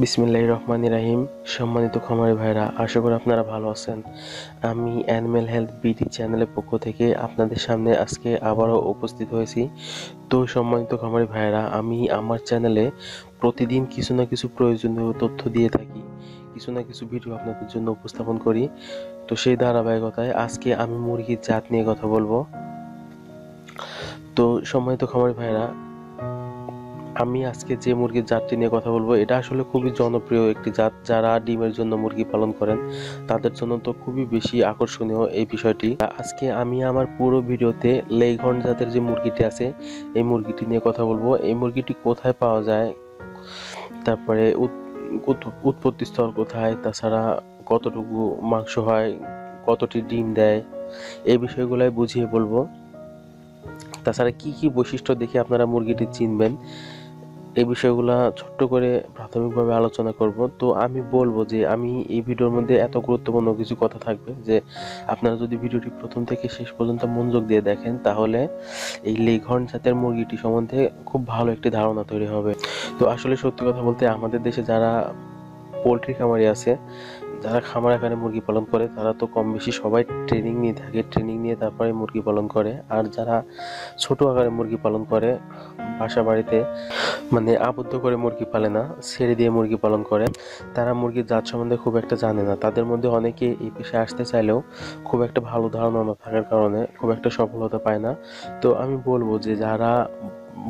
বিসমিল্লাহির রহমান রাহিম। সম্মানিত খামারি ভাইরা, আশা করি আপনারা ভালো আছেন। আমি অ্যানিম্যাল হেলথ বিডি চ্যানেলের পক্ষ থেকে আপনাদের সামনে আজকে আবারও উপস্থিত হয়েছি। তো সম্মানিত খামারি ভাইরা, আমি আমার চ্যানেলে প্রতিদিন কিছু না কিছু প্রয়োজনীয় তথ্য দিয়ে থাকি, কিছু না কিছু ভিডিও আপনাদের জন্য উপস্থাপন করি। তো সেই ধারাবাহিকতায় আজকে আমি মুরগির জাত নিয়ে কথা বলব। তো সম্মানিত খামারি ভাইরা আমি আজকে যে মুরগির জাতটি নিয়ে কথা বলব, এটা আসলে খুবই জনপ্রিয় একটি জাত। যারা ডিমের জন্য মুরগি পালন করেন, তাদের জন্য তো খুবই বেশি আকর্ষণীয় এই বিষয়টি। আজকে আমি আমার পুরো ভিডিওতে লেঘন জাতের যে মুরগিটি আছে, এই মুরগিটি নিয়ে কথা বলব। এই মুরগিটি কোথায় পাওয়া যায়, তারপরে উৎ- উৎ- উৎপত্তি স্থল কোথায়, তাছাড়া কতটুকু মাংস হয়, কতটি ডিম দেয়, এই বিষয়গুলাই বুঝিয়ে বলব। তাছাড়া কি কি বৈশিষ্ট্য দেখে আপনারা মুরগিটি চিনবেন এই বিষয়গুলো ছোট্ট করে প্রাথমিকভাবে আলোচনা করব। তো আমি বলব যে আমি এই ভিডিওর মধ্যে এত গুরুত্বপূর্ণ কিছু কথা থাকবে যে আপনারা যদি ভিডিওটি প্রথম থেকে শেষ পর্যন্ত মনোযোগ দিয়ে দেখেন, তাহলে এই লেঘন জাতের মুরগিটি সম্বন্ধে খুব ভালো একটি ধারণা তৈরি হবে। তো আসলে সত্যি কথা বলতে আমাদের দেশে যারা পোলট্রি খামারি আছে যারা খামার আকারে মুরগি পালন করে, তারা তো কম বেশি সবাই ট্রেনিং নিয়ে থাকে ট্রেনিং নিয়ে তারপরে মুরগি পালন করে। আর যারা ছোট আকারে মুরগি পালন করে, বাসা বাড়িতে মানে আবদ্ধ করে মুরগি পালে না ছেড়ে দিয়ে মুরগি পালন করে, তারা মুরগির জাত সম্বন্ধে খুব একটা জানে না। তাদের মধ্যে অনেকে এই পেশায় আসতে চাইলেও খুব একটা ভালো ধারণা না থাকার কারণে খুব একটা সফলতা পায় না। তো আমি বলব যে, যারা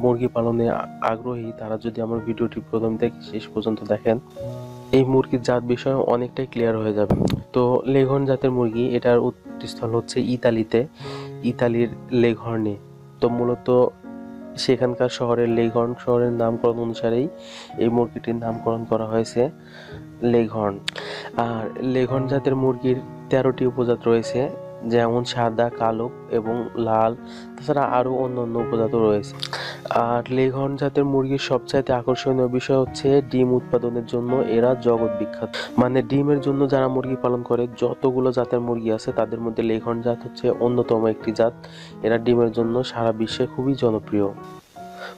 মুরগি পালনে আগ্রহী, তারা যদি আমার ভিডিওটি প্রথম থেকে শেষ পর্যন্ত দেখেন এই মুরগির জাত বিষয়ে অনেকটাই ক্লিয়ার হয়ে যাবে। তো লেঘন জাতের মুরগি, এটার উৎস্থল হচ্ছে ইতালিতে, ইতালির লেঘর্নে তো মূলত সেখানকার শহরের লেঘর্ন শহরের নামকরণ অনুসারেই এই মুরগিটির নামকরণ করা হয়েছে লেঘর্ন আর লেঘর্ন জাতের মুরগির তেরোটি উপজাত রয়েছে। যেমন সাদা, কালো এবং লাল, তাছাড়া আরও অন্য অন্য উপজাতও রয়েছে। আর লেঘর্ন জাতের মুরগির সবচাইতে আকর্ষণীয় বিষয় হচ্ছে ডিম উৎপাদনের জন্য এরা জগৎ বিখ্যাত। মানে ডিমের জন্য যারা মুরগি পালন করে, যতগুলো জাতের মুরগি আছে, তাদের মধ্যে লেঘর্ন জাত হচ্ছে অন্যতম একটি জাত। এরা ডিমের জন্য সারা বিশ্বে খুবই জনপ্রিয়।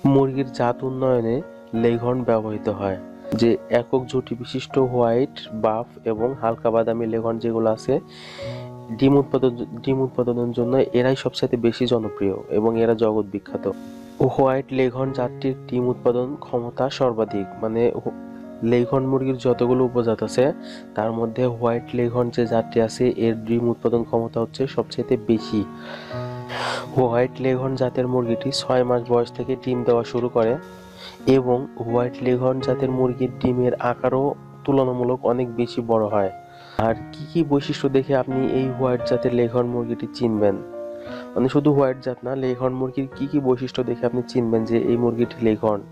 মুরগির জাত উন্নয়নে লেঘর্ন ব্যবহৃত হয়, যে একক জুটি বিশিষ্ট হোয়াইট, বাফ এবং হালকা বাদামি লেঘর্ন যেগুলো আছে ডিম উৎপাদন ডিম উৎপাদনের জন্য এরাই সবচেয়ে বেশি জনপ্রিয় এবং এরা জগৎ বিখ্যাত। হোয়াইট লেঘর্ন জাতটির ডিম উৎপাদন ক্ষমতা সর্বাধিক। মানে লেঘর্ন মুরগির যতগুলো উপজাত আছে, তার মধ্যে হোয়াইট লেঘর্ন যে জাতটি আছে, এর ডিম উৎপাদন ক্ষমতা হচ্ছে সবচেয়ে বেশি। হোয়াইট লেঘর্ন জাতের মুরগিটি ছয় মাস বয়স থেকে ডিম দেওয়া শুরু করে এবং হোয়াইট লেঘর্ন জাতের মুরগির ডিমের আকারও তুলনামূলক অনেক বেশি বড় হয়। আর কি কি বৈশিষ্ট্য দেখে আপনি এই হোয়াইট জাতের লেঘর্ন মুরগিটি চিনবেন? মানে শুধু হোয়াইট জাত না লেঘর্ন মুরগির কি কি বৈশিষ্ট্য দেখে আপনি চিনবেন যে এই মুরগিটি লেঘর্ন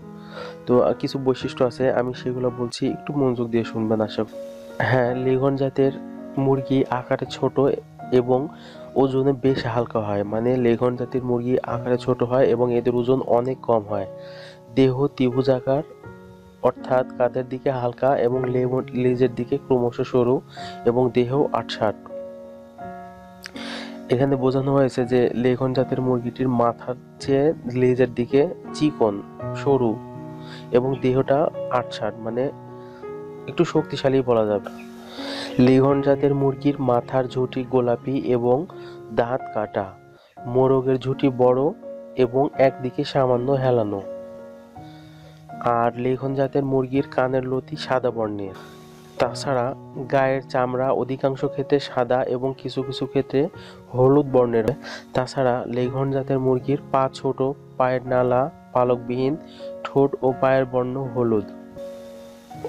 তো কিছু বৈশিষ্ট্য আছে, আমি সেগুলো বলছি, একটু মনোযোগ দিয়ে শুনবেন আশা হ্যাঁ লেঘর্ন জাতের মুরগি আকারে ছোট এবং ওজনে বেশ হালকা হয়। মানে লেঘর্ন জাতের মুরগি আকারে ছোট হয় এবং এদের ওজন অনেক কম হয়। দেহ ত্রিভুজাকার অর্থাৎ কাঁধের দিকে হালকা এবং লেজের দিকে ক্রমশ সরু এবং দেহ আটসাট। এখানে বোঝানো হয়েছে যে লেঘন জাতের মুরগিটির মাথার চেয়ে লেজের দিকে চিকন, সরু এবং দেহটা আটসাট মানে একটু শক্তিশালী বলা যাবে। লেঘন জাতের মুরগির মাথার ঝুঁটি গোলাপি এবং দাঁত কাটা, মোরগের ঝুঁটি বড় এবং একদিকে সামান্য হেলানো। আর লেঘন জাতের মুরগির কানের লতি সাদা বর্ণের। তাছাড়া গায়ের চামড়া অধিকাংশ ক্ষেত্রে সাদা এবং কিছু কিছু ক্ষেত্রে হলুদ বর্ণের। তাছাড়া লেঘন জাতের মুরগির পা ছোট, পায়ের নালা পালকবিহীন, ঠোঁট ও পায়ের বর্ণ হলুদ।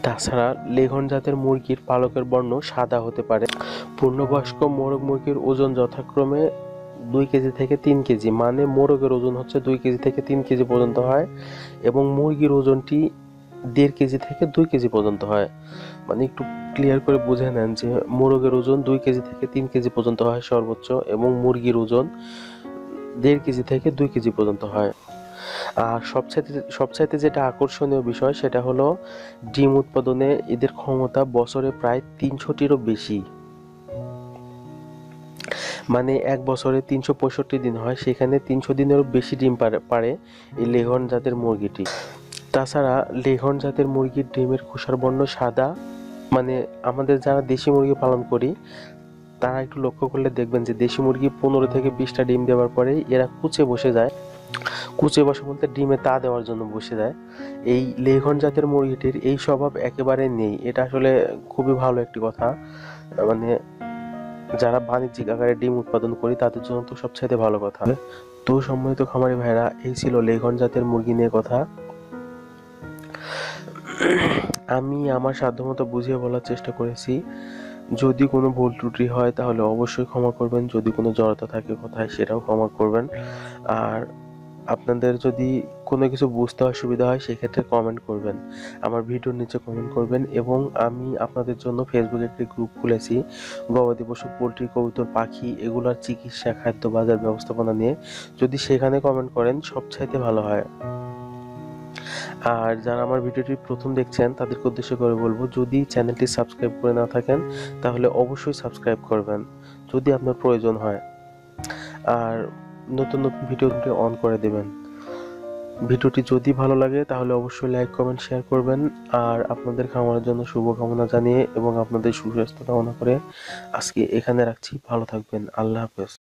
তাছাড়া লেঘন জাতের মুরগির পালকের বর্ণ সাদা হতে পারে। পূর্ণবয়স্ক মোরগ মুরগির ওজন যথাক্রমে দুই কেজি থেকে তিন কেজি মানে মোরগের ওজন হচ্ছে দুই কেজি থেকে তিন কেজি পর্যন্ত হয় এবং মুরগির ওজনটি দেড় কেজি থেকে দুই কেজি পর্যন্ত হয়। মানে একটু ক্লিয়ার করে বুঝে নেন যে মোরগের ওজন দুই কেজি থেকে তিন কেজি পর্যন্ত হয় সর্বোচ্চ এবং মুরগির ওজন দেড় কেজি থেকে দুই কেজি পর্যন্ত হয়। আর সবচাইতে সবচাইতে যেটা আকর্ষণীয় বিষয় সেটা হলো ডিম উৎপাদনে এদের ক্ষমতা বছরে প্রায় তিনশোটিরও বেশি। মানে এক বছরে তিনশো পঁয়ষট্টি দিন হয়, সেখানে তিনশো দিনেরও বেশি ডিম পারে পারে এই লেহন জাতের মুরগিটি। তাছাড়া লেহন জাতের মুরগির ডিমের খোসার বর্ণ সাদা মানে আমাদের যারা দেশি মুরগি পালন করি, তারা একটু লক্ষ্য করলে দেখবেন যে দেশি মুরগি পনেরো থেকে বিশটা ডিম দেওয়ার পরেই এরা কুচে বসে যায়। কুচে বসে বলতে ডিমে তা দেওয়ার জন্য বসে যায়। এই লেহন জাতের মুরগিটির এই স্বভাব একেবারে নেই। এটা আসলে খুবই ভালো একটি কথা। মানে যারা বাণিজ্যিক আকারে ডিম উৎপাদন করি, তাদের জন্য তো সবচাইতে ভালো কথা। তো সম্মানিত খামারি ভাইরা এই ছিল লেঘন জাতের মুরগি নিয়ে কথা। আমি আমার সাধ্যমতো বুঝিয়ে বলার চেষ্টা করেছি। যদি কোনো ভুল ত্রুটি হয়, তাহলে অবশ্যই ক্ষমা করবেন। যদি কোনো জড়তা থাকে কোথায়, সেটাও ক্ষমা করবেন। আর আপনাদের যদি কোনো কিছু বুঝতে অসুবিধা হয়, সেক্ষেত্রে কমেন্ট করবেন। আমার ভিডিওর নিচে কমেন্ট করবেন এবং আমি আপনাদের জন্য ফেসবুকে একটি গ্রুপ খুলেছি। গবাদি পশু, পোলট্রি, কবুতর, পাখি এগুলোর চিকিৎসা, খাদ্য বাজার ব্যবস্থাপনা নিয়ে। যদি সেখানে কমেন্ট করেন, সবচাইতে ভালো হয়। আর যারা আমার ভিডিওটি প্রথম দেখছেন, তাদেরকে উদ্দেশ্য করে বলব, যদি চ্যানেলটি সাবস্ক্রাইব করে না থাকেন, তাহলে অবশ্যই সাবস্ক্রাইব করবেন, যদি আপনার প্রয়োজন হয়। আর নতুন নতুন ভিডিওগুলি অন করে দেবেন। ভিডিওটি যদি ভালো লাগে, তাহলে অবশ্যই লাইক কমেন্ট শেয়ার করবেন। আর আপনাদের খামারের জন্য শুভকামনা জানিয়ে এবং আপনাদের সুস্বাস্থ্য কামনা করে আজকে এখানে রাখছি। ভালো থাকবেন। আল্লাহ হাফেজ।